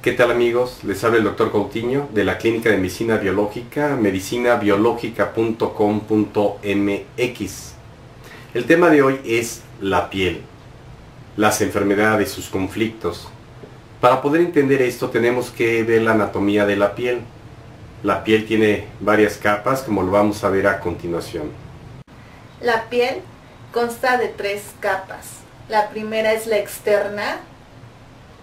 ¿Qué tal amigos? Les habla el doctor Coutinho de la Clínica de Medicina Biológica, medicinabiológica.com.mx. El tema de hoy es la piel, las enfermedades, sus conflictos. Para poder entender esto tenemos que ver la anatomía de la piel. La piel tiene varias capas como lo vamos a ver a continuación. La piel consta de tres capas. La primera es la externa,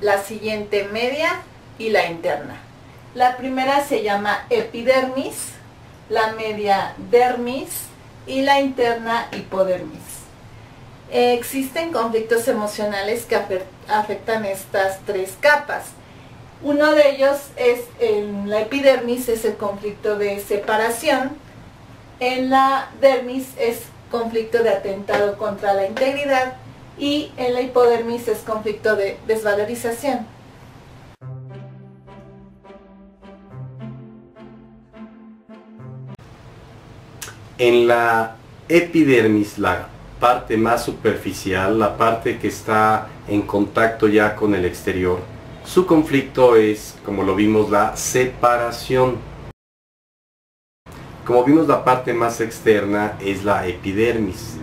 la siguiente media y la interna. La primera se llama epidermis, la media dermis y la interna hipodermis. existen conflictos emocionales que afectan estas tres capas. Uno de ellos es en la epidermis es el conflicto de separación, en la dermis es conflicto de atentado contra la integridad y en la hipodermis es conflicto de desvalorización. En la epidermis, la parte más superficial, la parte que está en contacto ya con el exterior, su conflicto es, como lo vimos, la separación. Como vimos, la parte más externa es la epidermis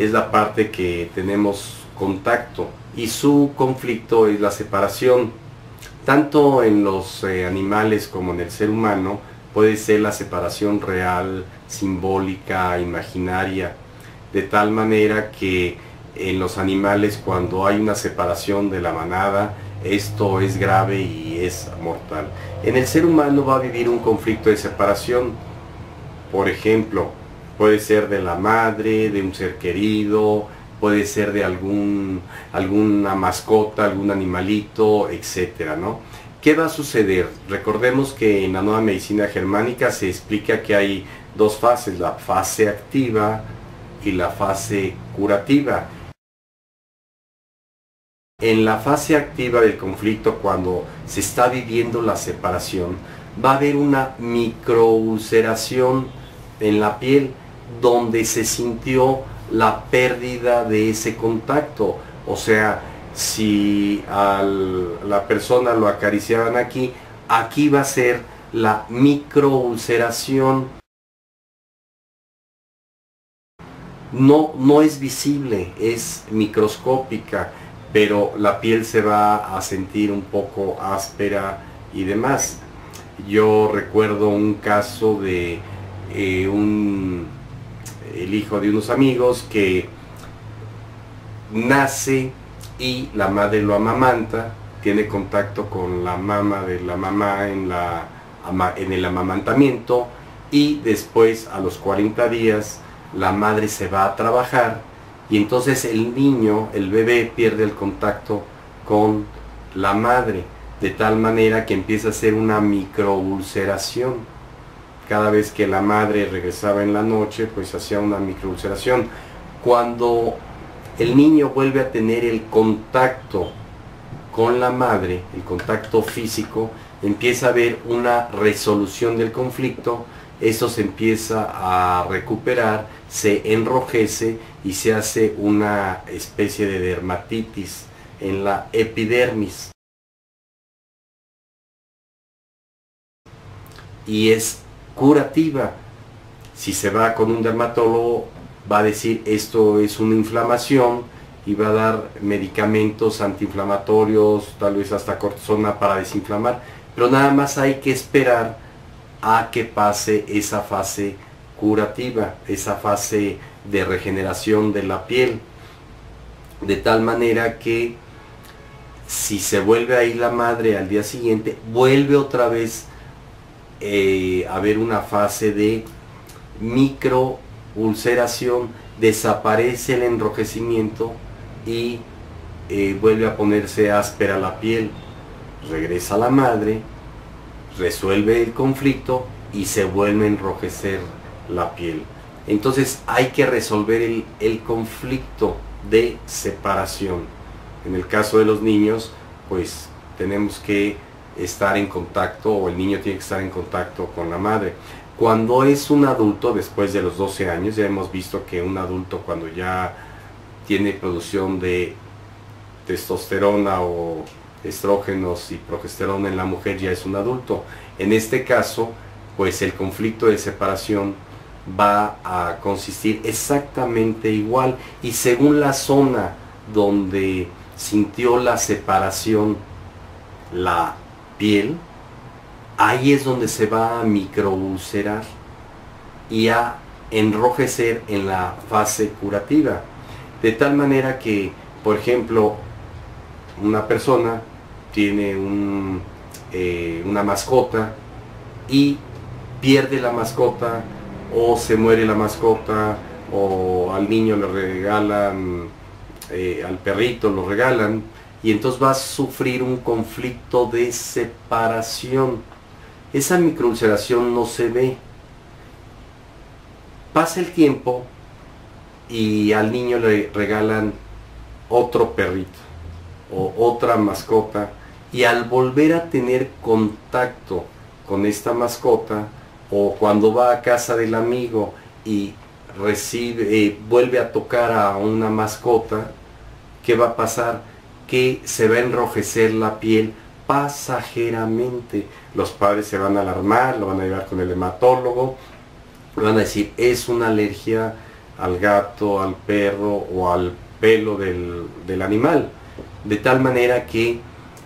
es la parte que tenemos contacto y su conflicto es la separación. Tanto en los eh, animales como en el ser humano puede ser la separación real, simbólica, imaginaria, de tal manera que en los animales cuando hay una separación de la manada, esto es grave y es mortal. En el ser humano va a vivir un conflicto de separación. Por ejemplo, puede ser de la madre, de un ser querido, puede ser de algún, alguna mascota, algún animalito, etcétera, ¿no? ¿Qué va a suceder? Recordemos que en la nueva medicina germánica se explica que hay dos fases, la fase activa y la fase curativa. En la fase activa del conflicto, cuando se está viviendo la separación, va a haber una microulceración en la piel donde se sintió la pérdida de ese contacto. O sea, si a la persona lo acariciaban aquí, aquí va a ser la microulceración. No, no es visible, es microscópica, pero la piel se va a sentir un poco áspera y demás. Yo recuerdo un caso de eh, un el hijo de unos amigos que nace y la madre lo amamanta, tiene contacto con la mamá de la mamá en, la, en el amamantamiento y después a los 40 días la madre se va a trabajar y entonces el niño, el bebé pierde el contacto con la madre de tal manera que empieza a ser una microulceración cada vez que la madre regresaba en la noche, pues hacía una microulceración. Cuando el niño vuelve a tener el contacto con la madre, el contacto físico, empieza a haber una resolución del conflicto, eso se empieza a recuperar, se enrojece y se hace una especie de dermatitis en la epidermis. Y es curativa. Si se va con un dermatólogo, va a decir esto es una inflamación y va a dar medicamentos antiinflamatorios, tal vez hasta cortisona para desinflamar, pero nada más hay que esperar a que pase esa fase curativa, esa fase de regeneración de la piel, de tal manera que si se vuelve ahí la madre al día siguiente, vuelve otra vez eh, haber una fase de microulceración, desaparece el enrojecimiento y eh, vuelve a ponerse áspera la piel. Regresa la madre, resuelve el conflicto y se vuelve a enrojecer la piel. Entonces hay que resolver el conflicto de separación. En el caso de los niños, pues tenemos que estar en contacto o el niño tiene que estar en contacto con la madre. Cuando es un adulto, después de los 12 años, ya hemos visto que un adulto cuando ya tiene producción de testosterona o estrógenos y progesterona en la mujer ya es un adulto. En este caso, pues el conflicto de separación va a consistir exactamente igual y según la zona donde sintió la separación la piel, ahí es donde se va a microulcerar y a enrojecer en la fase curativa. De tal manera que, por ejemplo, una persona tiene eh, una mascota y pierde la mascota o se muere la mascota o al niño le regalan, eh, al perrito lo regalan y entonces va a sufrir un conflicto de separación. Esa microulceración no se ve. Pasa el tiempo y al niño le regalan otro perrito o otra mascota y al volver a tener contacto con esta mascota o cuando va a casa del amigo y recibe eh, vuelve a tocar a una mascota qué va a pasar que se va a enrojecer la piel pasajeramente los padres se van a alarmar lo van a llevar con el hematólogo van a decir es una alergia al gato al perro o al pelo del, del animal de tal manera que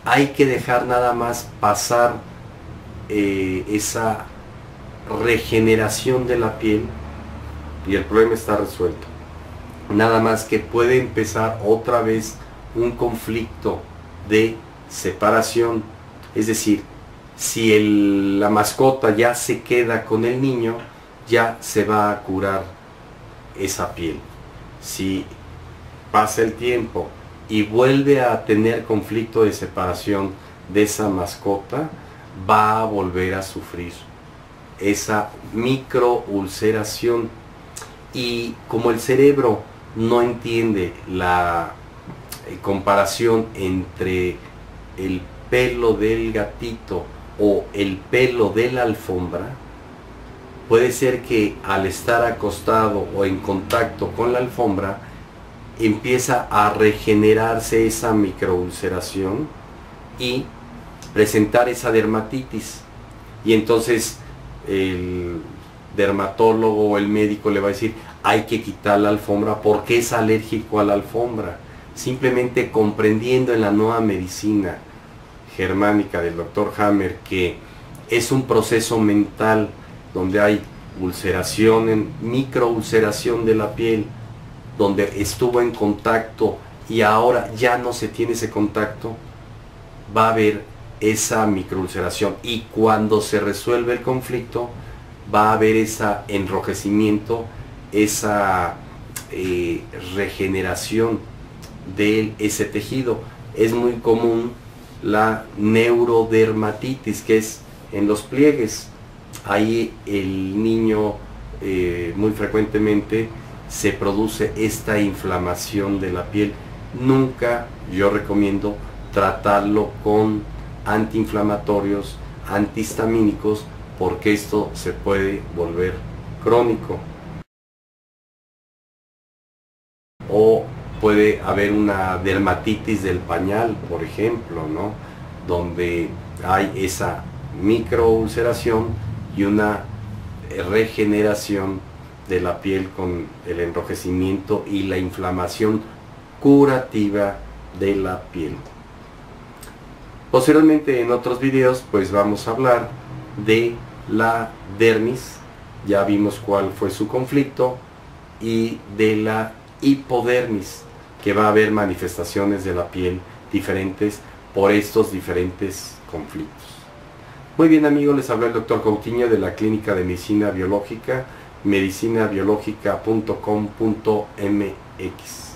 hay que dejar nada más pasar eh, esa regeneración de la piel y el problema está resuelto. Nada más que puede empezar otra vez un conflicto de separación. Es decir, si la mascota ya se queda con el niño, ya se va a curar esa piel. Si pasa el tiempo y vuelve a tener conflicto de separación de esa mascota, va a volver a sufrir esa microulceración. Y como el cerebro no entiende la eh, comparación entre el pelo del gatito o el pelo de la alfombra, puede ser que al estar acostado o en contacto con la alfombra, empieza a regenerarse esa microulceración y presentar esa dermatitis. Y entonces el dermatólogo o el médico le va a decir, hay que quitar la alfombra porque es alérgico a la alfombra. Simplemente comprendiendo en la nueva medicina germánica del doctor Hammer que es un proceso mental donde hay ulceración, microulceración de la piel, donde estuvo en contacto y ahora ya no se tiene ese contacto, va a haber esa microulceración. Y cuando se resuelve el conflicto va a haber ese enrojecimiento, esa eh, regeneración de ese tejido. Es muy común la neurodermatitis, que es en los pliegues. Ahí el niño eh, muy frecuentemente se produce esta inflamación de la piel. Nunca yo recomiendo tratarlo con antiinflamatorios, antihistamínicos, porque esto se puede volver crónico. Puede haber una dermatitis del pañal, por ejemplo, ¿no? Donde hay esa microulceración y una regeneración de la piel con el enrojecimiento y la inflamación curativa de la piel. Posteriormente en otros videos pues vamos a hablar de la dermis, ya vimos cuál fue su conflicto, y de la hipodermis, que va a haber manifestaciones de la piel diferentes por estos diferentes conflictos. Muy bien amigos, les habló el doctor Coutinho de la Clínica de Medicina Biológica medicinabiológica.com.mx.